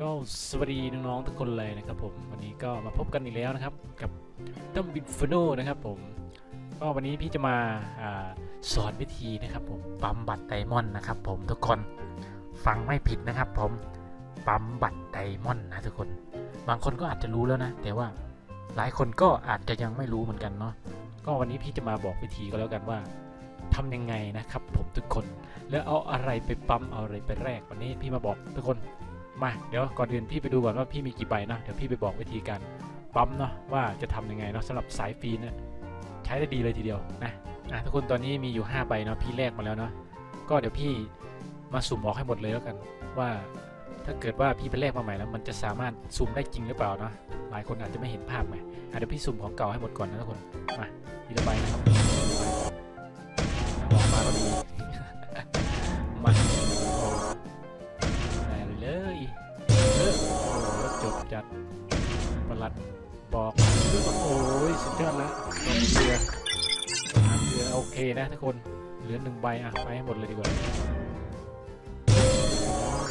ก็สวัสดีน้องๆทุกคนเลยนะครับผมวันนี้ก็มาพบกันอีกแล้วนะครับกับตั้มบินฟโนนะครับผมก็วันนี้พี่จะมาอาสอนวิธีนะครับผมปั๊มบัตรไดมอนด์นะครับผมทุกคนฟังไม่ผิดนะครับผมปั๊มบัตรไดมอนด์นะทุกคน บางคนก็อาจจะรู้แล้วนะ แต่ว่าหลายคนก็อาจจะยังไม่รู้เหมือนกันเนาะก็วันนี้พี่จะมาบอกวิธีก็แล้วกันว่าทำยังไงนะครับผมทุกคน แล้วเอาอะไรไปปั๊มเอาอะไรไปแลกวันนี้พี่มาบอกทุกคน มาเดี๋ยวก่อนอื่นพี่ไปดูก่อนว่าพี่มีกี่ใบนะเดี๋ยวพี่ไปบอกวิธีการปั๊มเนาะว่าจะทำยังไงเนาะสำหรับสายฟรีเนี่ยใช้ได้ดีเลยทีเดียวนะอะทุกคนตอนนี้มีอยู่5ใบเนาะพี่แลกมาแล้วเนาะก็เดี๋ยวพี่มาสุ่มออกให้หมดเลยแล้วกัน ว่าถ้าเกิดว่าพี่ไปแลกมาใหม่แล้ว มันจะสามารถสุ่มได้จริงหรือเปล่าเนาะหลายคนอาจจะไม่เห็นภาพไงอะเดี๋ยวพี่สุ่มของเก่าให้หมดก่อนนะทุกคนมาทีละใบนะครับ จบจัดประหลัดบอกโอ้ยสุดยอดแล้วลงเรือเรือโอเคนะทุกคนเหลือหนึ่งใบอะไปให้หมดเลยดีกว่า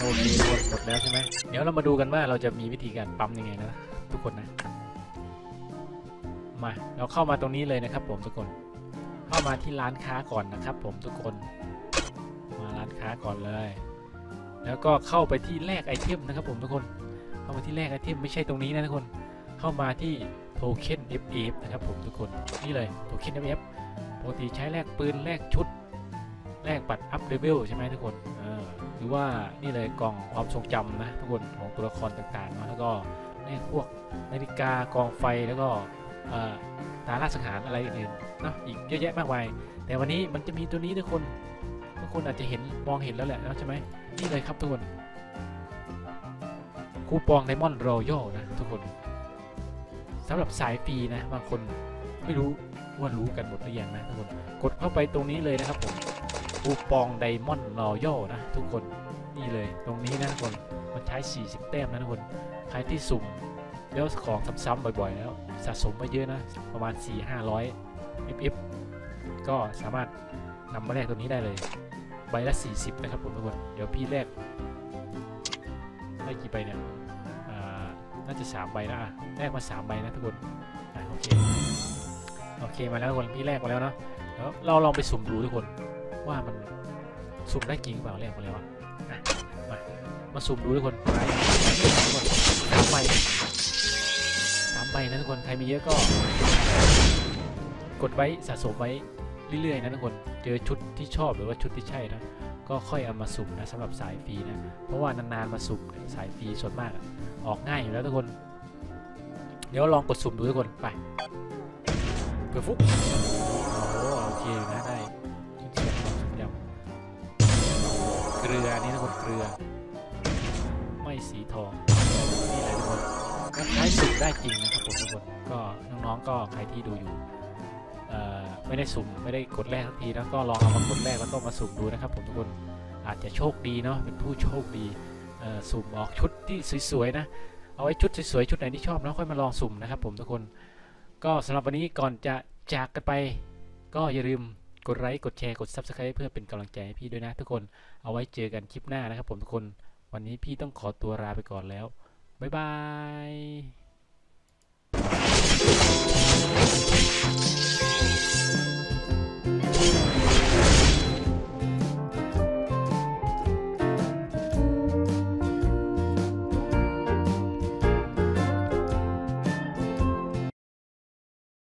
โอเคหมดหมดแล้วใช่ไหมเดี๋ยวเรามาดูกันว่าเราจะมีวิธีการปั๊มยังไงนะทุกคนนะมาเราเข้ามาตรงนี้เลยนะครับ ผมทุกคน เข้ามาที่ร้านค้าก่อนนะครับ ผมทุกคน มาร้านค้าก่อนเลย แล้วก็เข้าไปที่แลกไอเทมนะครับ ผมทุกคน เข้ามาที่แลกไอเทมไม่ใช่ตรงนี้นะทุกคน เข้ามาที่ token FF นะครับผมทุกคนนี่เลย token FF ปกติใช้แลกปืนแลกชุดแลกบัตร up level ใช่ไหมทุกคนหรือว่านี่เลยกล่องความทรงจำนะทุกคนของตัวละครต่างๆเนอะแล้วก็แลกพวกนาฬิกากองไฟแล้วก็ตาล่าสังหารอะไรอื่นๆเนาะอีกเยอะแยะมากมายแต่วันนี้มันจะมีตัวนี้ทุกคนทุกคนอาจจะเห็นมองเห็นแล้วแหละนะใช่ไหมนี่เลยครับทุกคน คูปองไดมอนด์รอยัลนะทุกคนสำหรับสายฟรีนะบางคนไม่รู้ว่ารู้กันหมดหรือยังนะทุกคนกดเข้าไปตรงนี้เลยนะครับผมคูปองไดมอนด์รอยัลนะทุกคนนี่เลยตรงนี้นะทุกคนมันใช้ 40 แต้มนะทุกคนใครที่สุ่มแล้วของซ้ำๆบ่อยๆ แล้วสะสมมาเยอะนะ ประมาณ 4-500 FF ก็สามารถนำมาแลกตัวนี้ได้เลย ใบละ 40 นะครับผมทุกคน เดี๋ยวพี่แลก ได้กี่ใบเนี่ยอ่าน่าจะ3ใบนะแลกมา3ใบนะทุกคนอโอเคโอเคมาแล้วทุกคนพี่แลกมาแล้วเนาะแล้วเราลองไปสุ่มดูทุกคนว่ามันสุ่มได้จริงเปล่าแลกมาแล้วอะอะมามาสุ่มดูทุกคนไปทุกคนสามใบสามใบนะทุกคนใครมีเยอะก็ กดไว้สะสมไว้เรื่อยๆนะทุกคนเจอชุดที่ชอบหรือว่าชุดที่ใช่นะ ก็ค่อยเอามาสุ่มนะสำหรับสายฟรีนะ เพราะว่านานๆมาสุ่มสายฟรีส่วนมากออกง่ายอยู่แล้วทุกคน เดี๋ยวลองกดสุ่มดูทุกคนไปเผื่อฟุกโอ้โหโอเคอยู่นะได้ชิ้นส่วนความทรงจำเกลือนี่ทุกคนเกลือ ไม่สีทองนี่เลยทุกคนก็ใช้สุ่มได้จริงนะครับผมทุกคนก็น้องๆก็ใครที่ดูอยู่ ไม่ได้สุ่มไม่ได้กดแรกทันทีแล้วก็ลองเอามากดแรกแล้วก็มาสุ่มดูนะครับผมทุกคนอาจจะโชคดีเนาะเป็นผู้โชคดีสุ่มออกชุดที่สวยๆนะเอาไว้ชุดสวยๆชุดไหนที่ชอบแล้วค่อยมาลองสุ่มนะครับผมทุกคนก็สำหรับวันนี้ก่อนจะจากกันไป ก็อย่าลืมกดไลค์กดแชร์กด Subscribe เพื่อเป็นกำลังใจให้พี่ด้วยนะทุกคนเอาไว้เจอกันคลิปหน้านะครับผมทุกคนวันนี้พี่ต้องขอตัวลาไปก่อนแล้วบ๊ายบาย